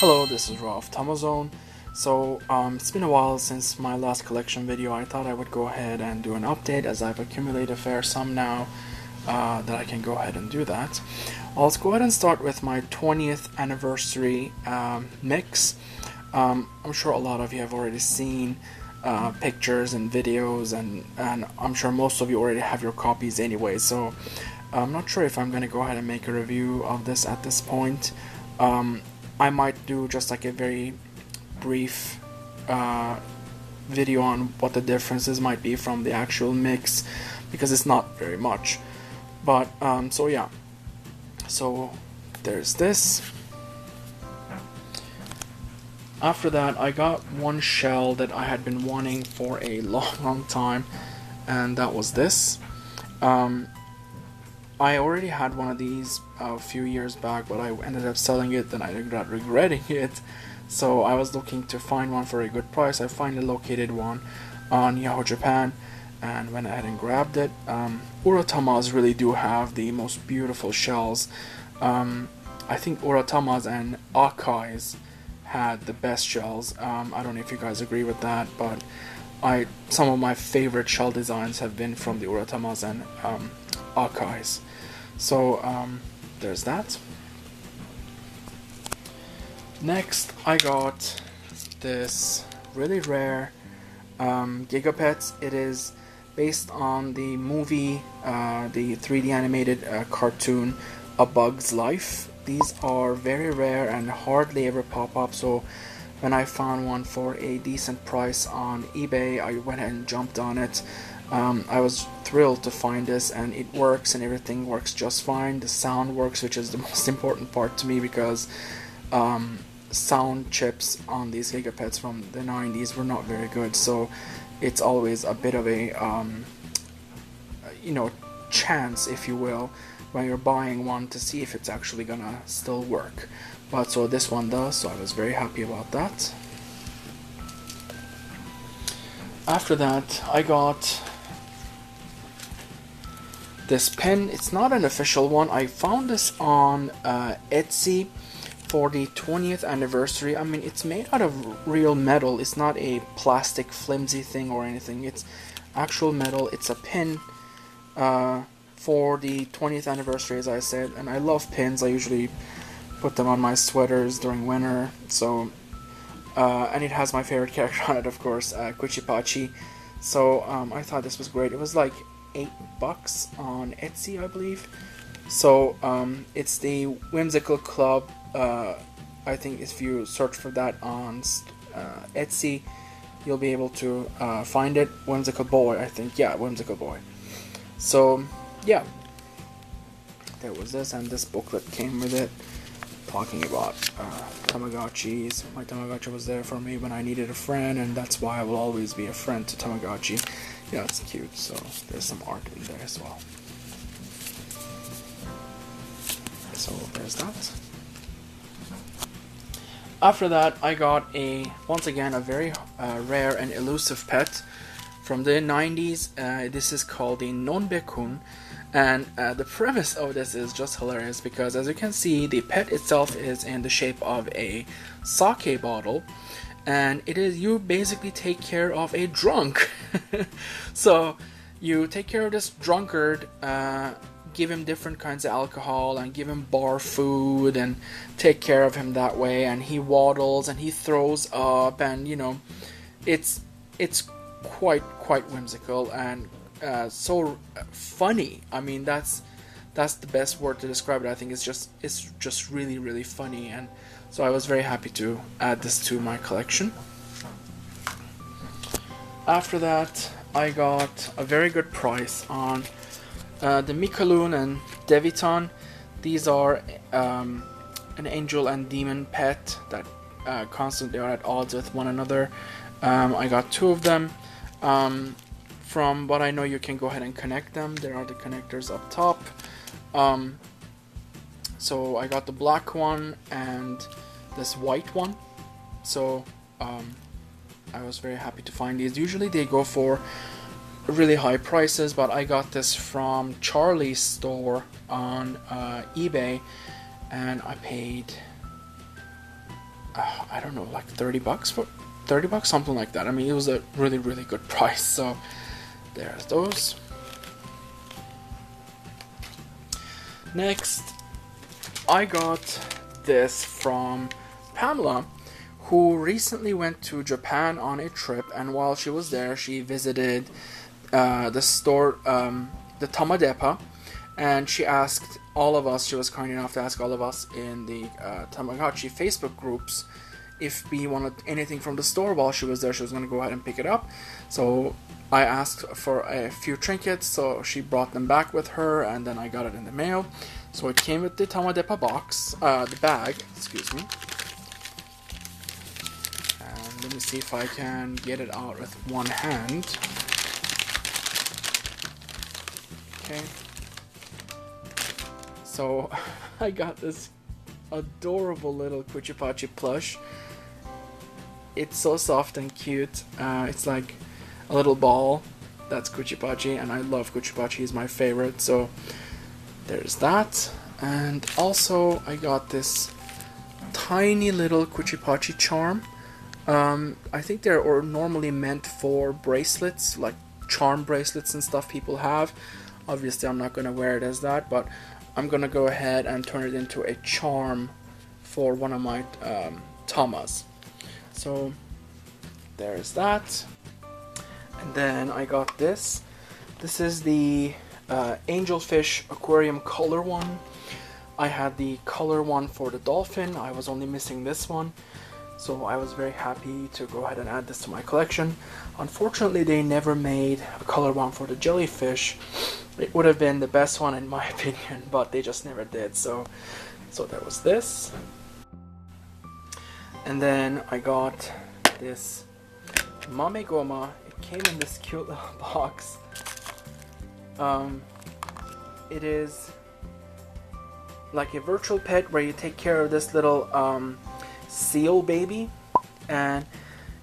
Hello, this is Rolf Tamazone. So, um, it's been a while since my last collection video. I thought I would go ahead and do an update as I've accumulated a fair sum now uh, that I can go ahead and do that. I'll go ahead and start with my 20th anniversary um, mix. Um, I'm sure a lot of you have already seen uh, pictures and videos, and, and I'm sure most of you already have your copies anyway. So, I'm not sure if I'm going to go ahead and make a review of this at this point. Um, I might do just like a very brief uh, video on what the differences might be from the actual mix because it's not very much. But um, so yeah, so there's this. After that, I got one shell that I had been wanting for a long, long time, and that was this. Um, I already had one of these a few years back, but I ended up selling it, and I up regretting it. So I was looking to find one for a good price. I finally located one on Yahoo Japan, and went ahead and grabbed it. Um, Uratamas really do have the most beautiful shells. Um, I think Uratamas and Akais had the best shells. Um, I don't know if you guys agree with that, but I some of my favorite shell designs have been from the Uratamas and um, Akais. So um, there's that. Next, I got this really rare um, Gigapets. It is based on the movie, uh, the 3D animated uh, cartoon A Bug's Life. These are very rare and hardly ever pop up, so when I found one for a decent price on eBay, I went and jumped on it. Um, I was thrilled to find this, and it works, and everything works just fine. The sound works, which is the most important part to me because um, sound chips on these Gigapets from the 90s were not very good, so it's always a bit of a um, you know chance, if you will, when you're buying one to see if it's actually gonna still work. But so this one does, so I was very happy about that. After that, I got this pen. It's not an official one. I found this on uh, Etsy for the 20th anniversary. I mean, it's made out of real metal. It's not a plastic flimsy thing or anything. It's actual metal. It's a pin uh, for the 20th anniversary, as I said. And I love pins. I usually put them on my sweaters during winter. So, uh, and it has my favorite character on it, of course, uh, Kuchipachi. So um, I thought this was great. It was like eight bucks on Etsy, I believe. So um, it's the Whimsical Club. Uh, I think if you search for that on uh, Etsy, you'll be able to uh, find it. Whimsical Boy, I think. Yeah, Whimsical Boy. So yeah, there was this, and this booklet came with it talking about uh, Tamagotchis. My Tamagotchi was there for me when I needed a friend, and that's why I will always be a friend to Tamagotchi. Yeah, it's cute, so there's some art in there as well. So there's that. After that, I got a, once again, a very uh, rare and elusive pet from the 90s. Uh, this is called the Nonbekun. And uh, the premise of this is just hilarious because, as you can see, the pet itself is in the shape of a sake bottle, and it is you basically take care of a drunk. so you take care of this drunkard, uh, give him different kinds of alcohol, and give him bar food, and take care of him that way. And he waddles and he throws up, and you know, it's it's quite quite whimsical and uh, so funny. I mean, that's that's the best word to describe it. I think it's just it's just really really funny, and so I was very happy to add this to my collection. After that, I got a very good price on uh, the Micalun and Devitan. These are um, an angel and demon pet that uh, constantly are at odds with one another. Um, I got two of them. Um, from what I know, you can go ahead and connect them. There are the connectors up top. Um, so I got the black one and this white one. So um, I was very happy to find these. Usually they go for really high prices, but I got this from Charlie's store on uh, eBay, and I paid uh, I don't know, like 30 bucks for 30 bucks, something like that. I mean, it was a really, really good price. So there's those. Next, I got this from Pamela, who recently went to Japan on a trip, and while she was there, she visited uh, the store, um, the Tamadepa, and she asked all of us, she was kind enough to ask all of us in the uh, Tamagotchi Facebook groups if we wanted anything from the store while she was there. She was to go ahead and pick it up. So I asked for a few trinkets, so she brought them back with her, and then I got it in the mail. So it came with the Tamadepa box, uh, the bag, excuse me. And let me see if I can get it out with one hand. Okay. So I got this adorable little Kuchipachi plush. It's so soft and cute. Uh, it's like a little ball. That's Kuchipachi, and I love Kuchipachi. He's my favorite. So there's that. And also, I got this tiny little Kuchipachi charm. Um, I think they're or normally meant for bracelets, like charm bracelets and stuff people have. Obviously, I'm not going to wear it as that, but I'm gonna go ahead and turn it into a charm for one of my um, tamas. So there's that. And then I got this. This is the uh, Angelfish Aquarium color one. I had the color one for the dolphin. I was only missing this one. So I was very happy to go ahead and add this to my collection. Unfortunately, they never made a color one for the jellyfish. It would have been the best one in my opinion, but they just never did. So, so that was this. And then I got this Mame Goma. It came in this cute little box. Um, it is like a virtual pet where you take care of this little um, seal baby and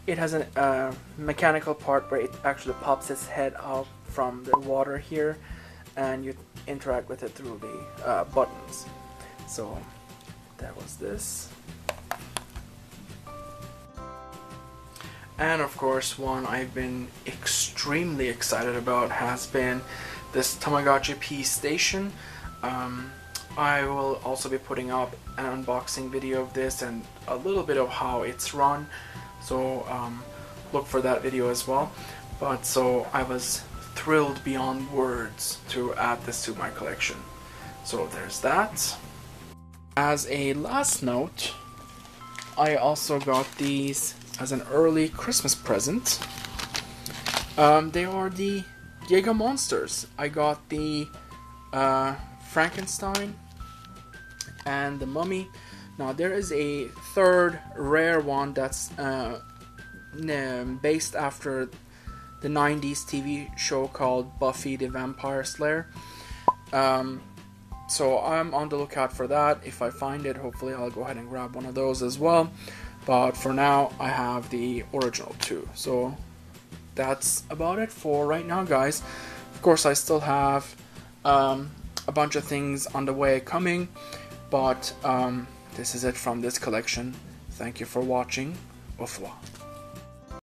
it has a uh, mechanical part where it actually pops its head out from the water here and you interact with it through the uh, buttons so that was this and of course one I've been extremely excited about has been this Tamagotchi P station. Um, I will also be putting up an unboxing video of this and a little bit of how it's run. So um, look for that video as well. But so I was thrilled beyond words to add this to my collection. So there's that. As a last note I also got these as an early Christmas present um, they are the Giga Monsters I got the uh, Frankenstein and the Mummy. Now there is a third rare one that's uh, based after the 90s TV show called Buffy the Vampire Slayer. Um, so I'm on the lookout for that. If I find it, hopefully I'll go ahead and grab one of those as well. But for now, I have the original two. So that's about it for right now, guys. Of course, I still have um, a bunch of things on the way coming. But um, this is it from this collection. Thank you for watching. Au revoir.